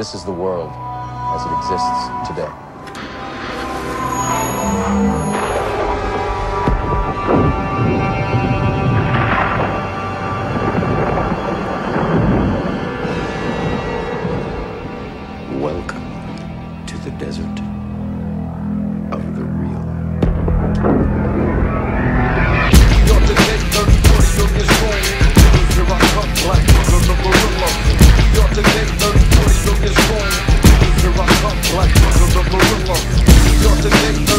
This is the world as it exists today. to make